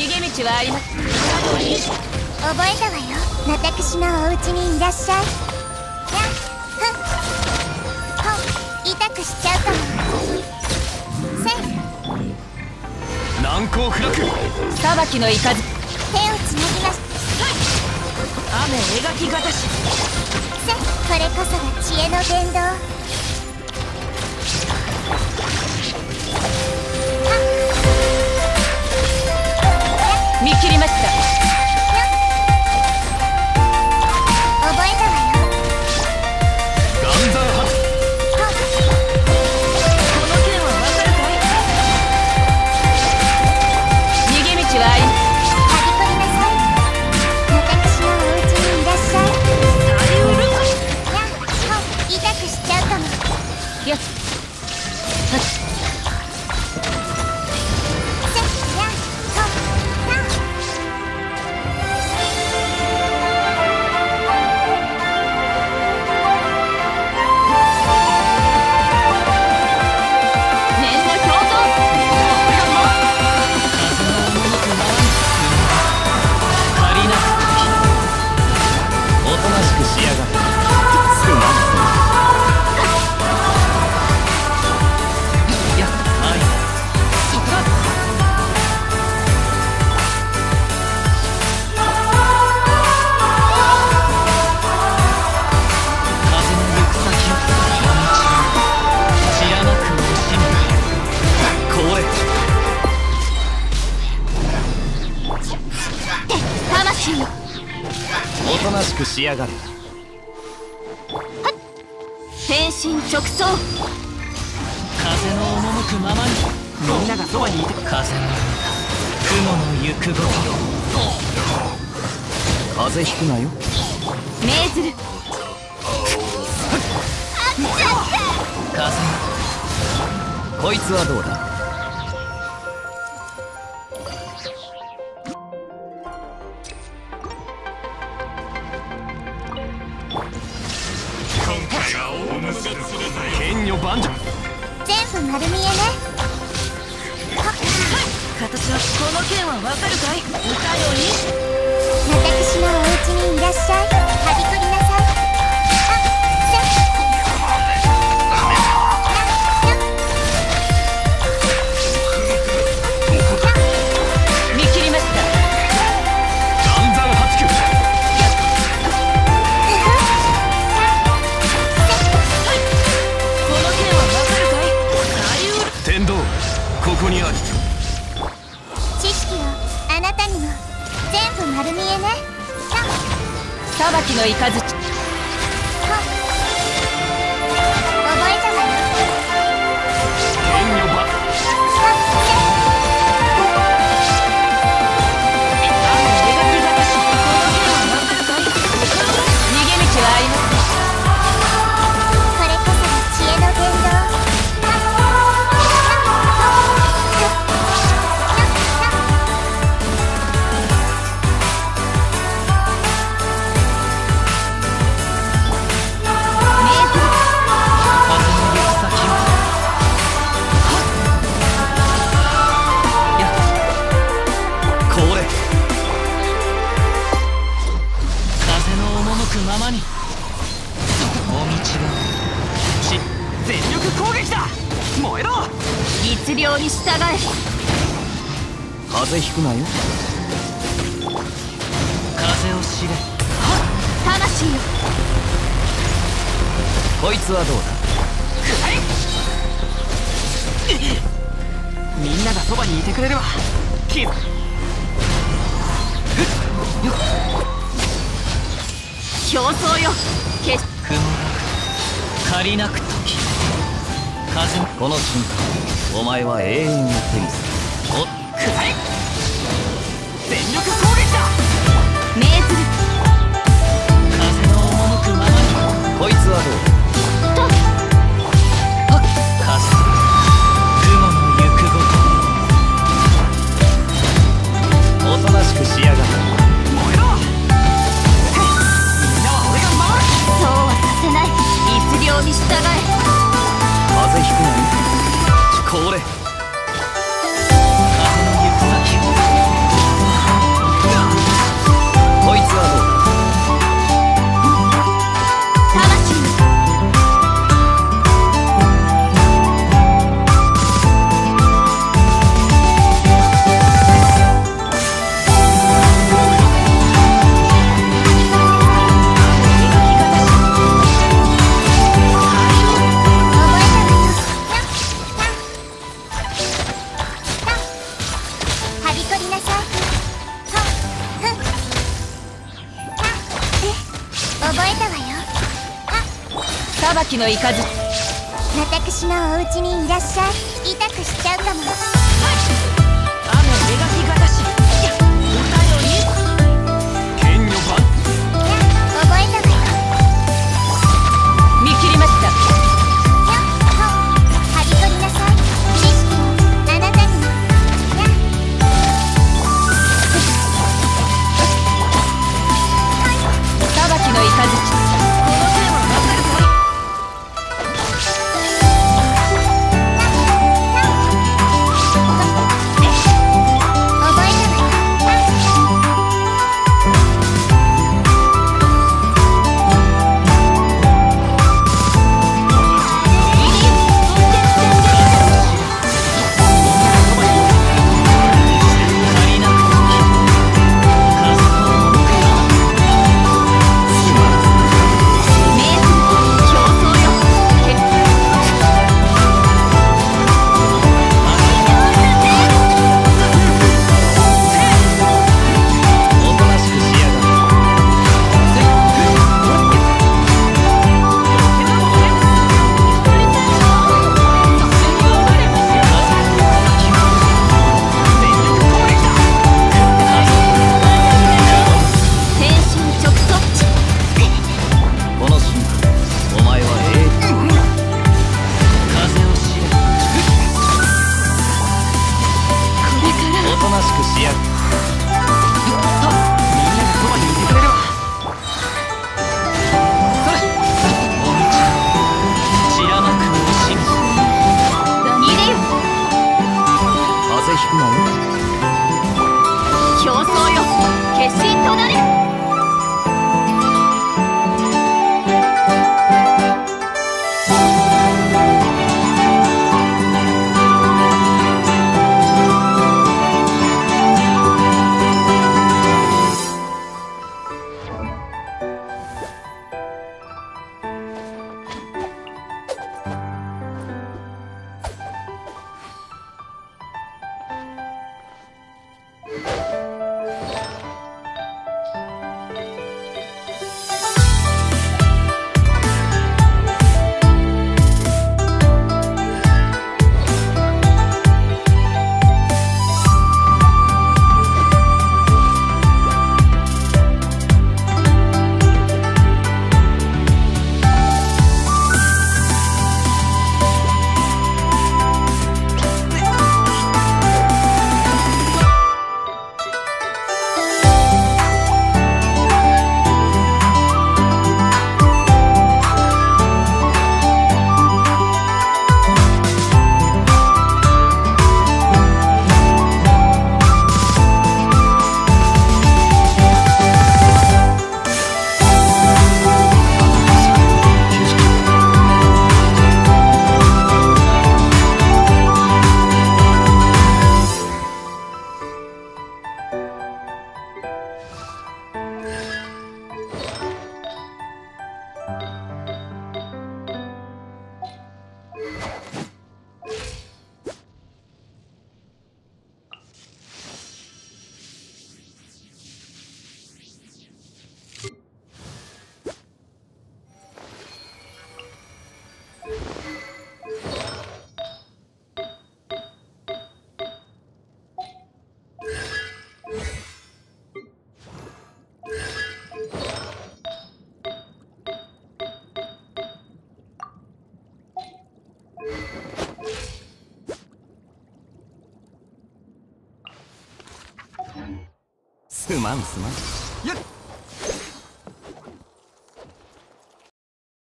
逃げ道はあります。覚えたわよ。私のお家にいらっしゃい。やっふんほん痛くしちゃうかも。せい。難攻不落。裁きの雷。手をつなぎます。雨描きがたし。せこれこそが知恵の伝道見切りました。おとなしくしやがれ。天身直送。風の赴くままに。みんながそばにいて。風の雲の行くごと。風邪ひくなよ。命ずる。風こいつはどうだ？剣女万丈全部丸見えね。形はこの剣はわかるかい？歌よ私のお家にいらっしゃい全部丸見えね。裁きの雷。覚えた律令に従え。風邪ひくなよ。風を知れ。魂。よこいつはどうだ？みんながそばにいてくれればキよ競争よ決し雲が借りなくこの瞬間お前は永遠を手にするおくらえ全力攻撃だ命ずる風の赴くままにこいつはどう？だと風雲の行くごとおとなしくしやがれ燃えろみんなは俺が守るそうはさせない律令に従え邪ひくなよこれ。裁きのいかず私のお家にいらっしゃい。痛くしちゃうかも。すまんすまん